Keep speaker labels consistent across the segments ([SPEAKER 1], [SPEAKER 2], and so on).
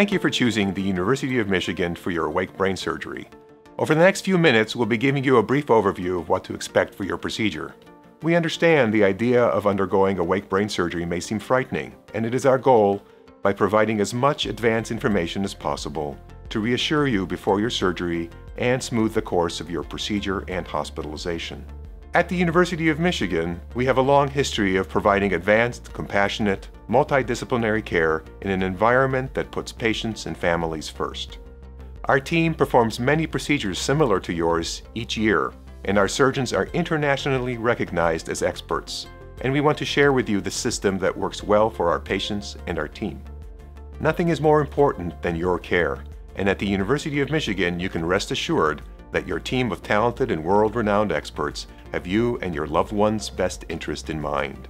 [SPEAKER 1] Thank you for choosing the University of Michigan for your awake brain surgery. Over the next few minutes, we'll be giving you a brief overview of what to expect for your procedure. We understand the idea of undergoing awake brain surgery may seem frightening, and it is our goal, by providing as much advance information as possible, to reassure you before your surgery and smooth the course of your procedure and hospitalization. At the University of Michigan, we have a long history of providing advanced, compassionate, multidisciplinary care in an environment that puts patients and families first. Our team performs many procedures similar to yours each year, and our surgeons are internationally recognized as experts, and we want to share with you the system that works well for our patients and our team. Nothing is more important than your care, and at the University of Michigan, you can rest assured that your team of talented and world-renowned experts have you and your loved one's best interest in mind.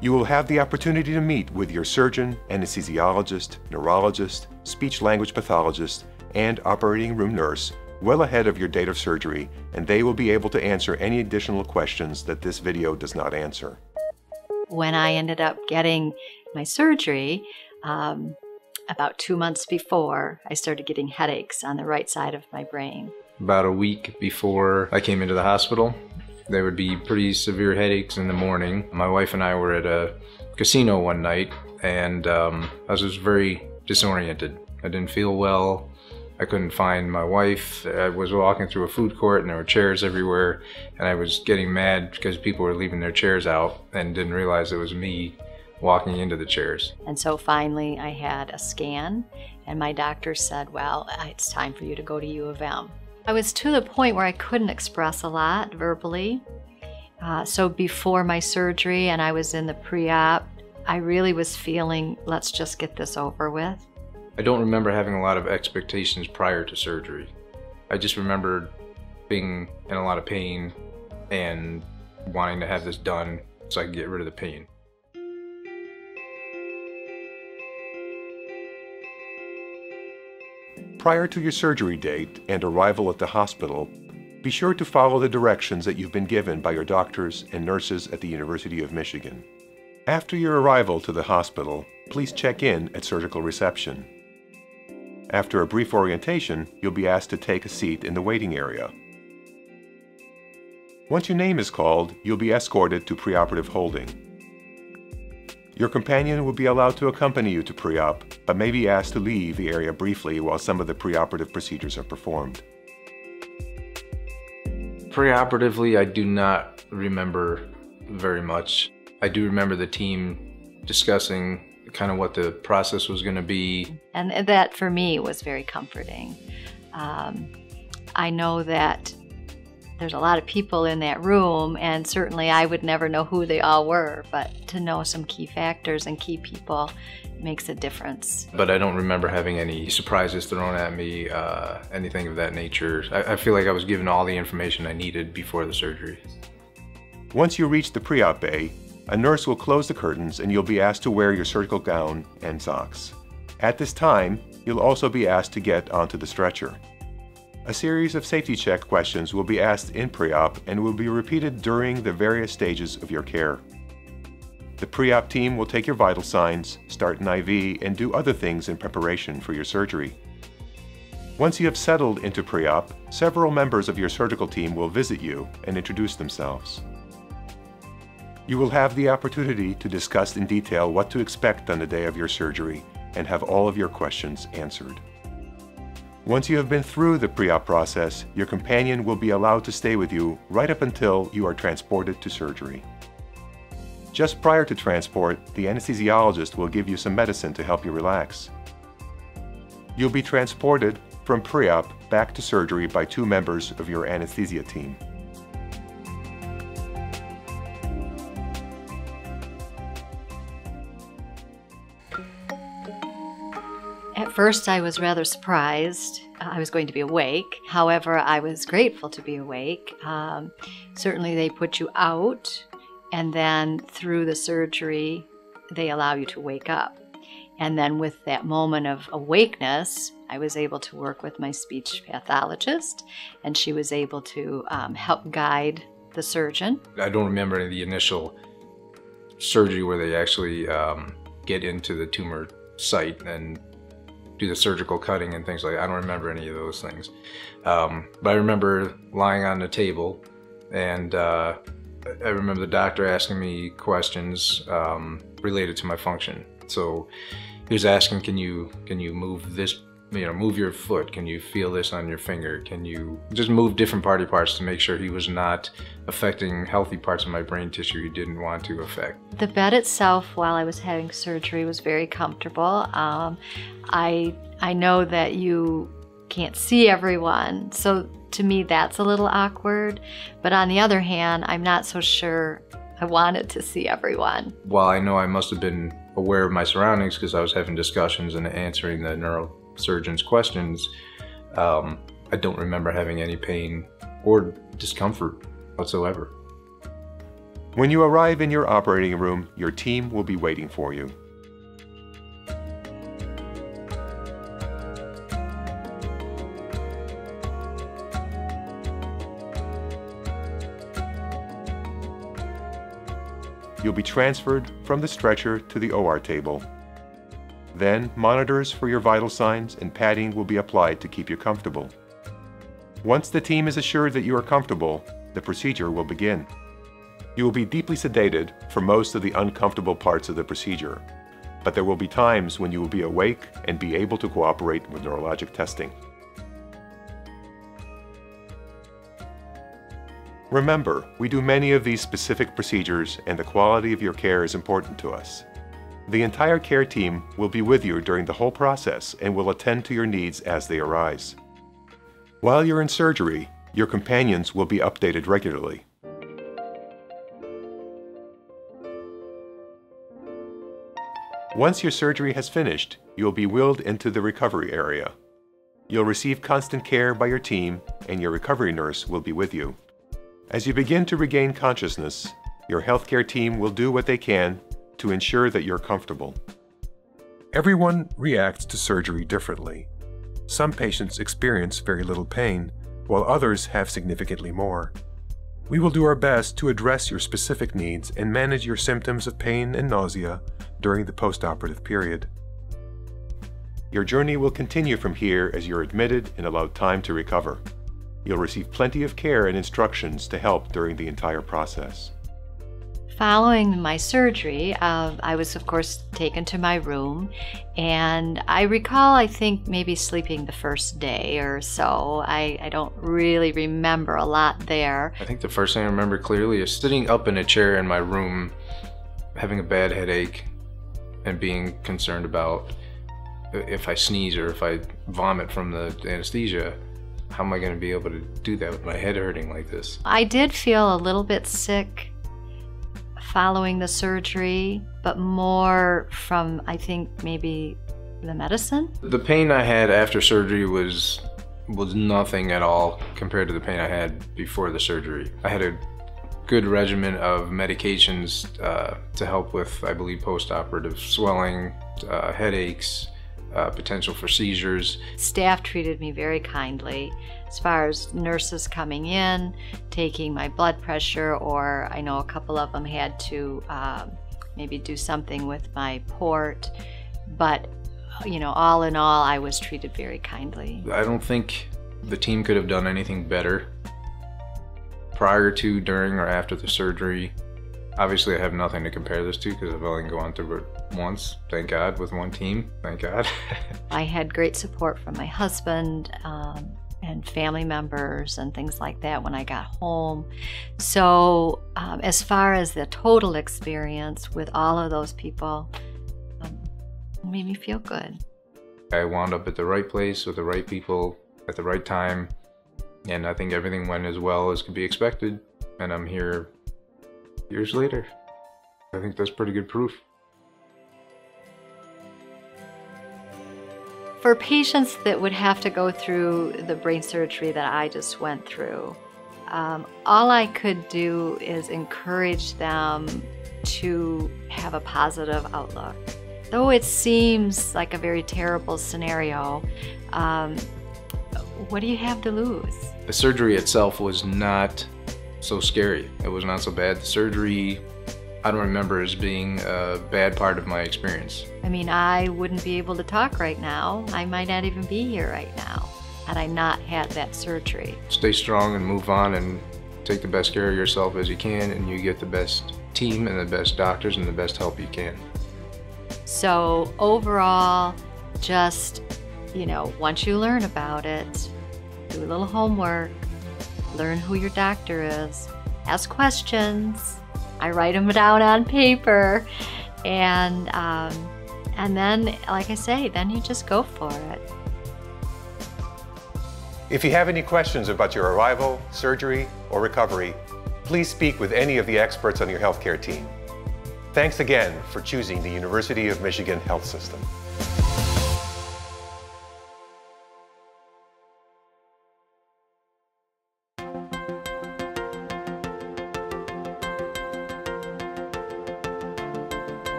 [SPEAKER 1] You will have the opportunity to meet with your surgeon, anesthesiologist, neurologist, speech-language pathologist, and operating room nurse well ahead of your date of surgery, and they will be able to answer any additional questions that this video does not answer.
[SPEAKER 2] When I ended up getting my surgery, um, about two months before, I started getting headaches on the right side of my brain
[SPEAKER 3] about a week before I came into the hospital. There would be pretty severe headaches in the morning. My wife and I were at a casino one night and um, I was just very disoriented. I didn't feel well. I couldn't find my wife. I was walking through a food court and there were chairs everywhere and I was getting mad because people were leaving their chairs out and didn't realize it was me walking into the chairs.
[SPEAKER 2] And so finally I had a scan and my doctor said, well, it's time for you to go to U of M. I was to the point where I couldn't express a lot verbally. Uh, so before my surgery and I was in the pre-op, I really was feeling, let's just get this over with.
[SPEAKER 3] I don't remember having a lot of expectations prior to surgery. I just remember being in a lot of pain and wanting to have this done so I could get rid of the pain.
[SPEAKER 1] Prior to your surgery date and arrival at the hospital, be sure to follow the directions that you've been given by your doctors and nurses at the University of Michigan. After your arrival to the hospital, please check in at surgical reception. After a brief orientation, you'll be asked to take a seat in the waiting area. Once your name is called, you'll be escorted to preoperative holding. Your companion will be allowed to accompany you to pre-op, but may be asked to leave the area briefly while some of the preoperative procedures are performed.
[SPEAKER 3] Preoperatively, I do not remember very much. I do remember the team discussing kind of what the process was going to be.
[SPEAKER 2] And that for me was very comforting. Um, I know that there's a lot of people in that room, and certainly I would never know who they all were, but to know some key factors and key people makes a difference.
[SPEAKER 3] But I don't remember having any surprises thrown at me, uh, anything of that nature. I, I feel like I was given all the information I needed before the surgery.
[SPEAKER 1] Once you reach the pre-op bay, a nurse will close the curtains and you'll be asked to wear your surgical gown and socks. At this time, you'll also be asked to get onto the stretcher. A series of safety check questions will be asked in pre-op and will be repeated during the various stages of your care. The pre-op team will take your vital signs, start an IV, and do other things in preparation for your surgery. Once you have settled into pre-op, several members of your surgical team will visit you and introduce themselves. You will have the opportunity to discuss in detail what to expect on the day of your surgery and have all of your questions answered. Once you have been through the pre-op process, your companion will be allowed to stay with you right up until you are transported to surgery. Just prior to transport, the anesthesiologist will give you some medicine to help you relax. You'll be transported from pre-op back to surgery by two members of your anesthesia team.
[SPEAKER 2] At first, I was rather surprised. I was going to be awake. However, I was grateful to be awake. Um, certainly, they put you out, and then through the surgery, they allow you to wake up. And then, with that moment of awakeness, I was able to work with my speech pathologist, and she was able to um, help guide the surgeon.
[SPEAKER 3] I don't remember the initial surgery where they actually um, get into the tumor site and do the surgical cutting and things like that. I don't remember any of those things. Um, but I remember lying on the table and uh, I remember the doctor asking me questions um, related to my function. So he was asking, can you, can you move this you know, move your foot. Can you feel this on your finger? Can you just move different body parts to make sure he was not affecting healthy parts of my brain tissue he didn't want to affect?
[SPEAKER 2] The bed itself, while I was having surgery, was very comfortable. Um, I I know that you can't see everyone, so to me that's a little awkward. But on the other hand, I'm not so sure I wanted to see everyone.
[SPEAKER 3] While I know I must have been aware of my surroundings because I was having discussions and answering the neuro surgeon's questions, um, I don't remember having any pain or discomfort whatsoever.
[SPEAKER 1] When you arrive in your operating room, your team will be waiting for you. You'll be transferred from the stretcher to the OR table then, monitors for your vital signs and padding will be applied to keep you comfortable. Once the team is assured that you are comfortable, the procedure will begin. You will be deeply sedated for most of the uncomfortable parts of the procedure, but there will be times when you will be awake and be able to cooperate with neurologic testing. Remember, we do many of these specific procedures and the quality of your care is important to us. The entire care team will be with you during the whole process and will attend to your needs as they arise. While you're in surgery, your companions will be updated regularly. Once your surgery has finished, you'll be wheeled into the recovery area. You'll receive constant care by your team and your recovery nurse will be with you. As you begin to regain consciousness, your healthcare team will do what they can to ensure that you're comfortable. Everyone reacts to surgery differently. Some patients experience very little pain, while others have significantly more. We will do our best to address your specific needs and manage your symptoms of pain and nausea during the postoperative period. Your journey will continue from here as you're admitted and allowed time to recover. You'll receive plenty of care and instructions to help during the entire process.
[SPEAKER 2] Following my surgery, uh, I was, of course, taken to my room, and I recall, I think, maybe sleeping the first day or so. I, I don't really remember a lot there.
[SPEAKER 3] I think the first thing I remember clearly is sitting up in a chair in my room, having a bad headache, and being concerned about if I sneeze or if I vomit from the anesthesia how am I going to be able to do that with my head hurting like this?
[SPEAKER 2] I did feel a little bit sick following the surgery, but more from, I think, maybe the medicine.
[SPEAKER 3] The pain I had after surgery was was nothing at all compared to the pain I had before the surgery. I had a good regimen of medications uh, to help with, I believe, post-operative swelling, uh, headaches, uh, potential for seizures.
[SPEAKER 2] Staff treated me very kindly as far as nurses coming in, taking my blood pressure, or I know a couple of them had to um, maybe do something with my port. But, you know, all in all, I was treated very kindly.
[SPEAKER 3] I don't think the team could have done anything better prior to, during, or after the surgery. Obviously, I have nothing to compare this to because I've only gone through it once, thank God, with one team, thank God.
[SPEAKER 2] I had great support from my husband um, and family members and things like that when I got home. So, um, as far as the total experience with all of those people, um, made me feel good.
[SPEAKER 3] I wound up at the right place with the right people at the right time, and I think everything went as well as could be expected, and I'm here years later. I think that's pretty good proof.
[SPEAKER 2] For patients that would have to go through the brain surgery that I just went through, um, all I could do is encourage them to have a positive outlook. Though it seems like a very terrible scenario, um, what do you have to lose?
[SPEAKER 3] The surgery itself was not so scary. It was not so bad. The surgery I don't remember as being a bad part of my experience.
[SPEAKER 2] I mean, I wouldn't be able to talk right now. I might not even be here right now had I not had that surgery.
[SPEAKER 3] Stay strong and move on and take the best care of yourself as you can, and you get the best team and the best doctors and the best help you can.
[SPEAKER 2] So, overall, just, you know, once you learn about it, do a little homework, learn who your doctor is, ask questions, I write them down on paper, and um, and then, like I say, then you just go for it.
[SPEAKER 1] If you have any questions about your arrival, surgery, or recovery, please speak with any of the experts on your healthcare team. Thanks again for choosing the University of Michigan Health System.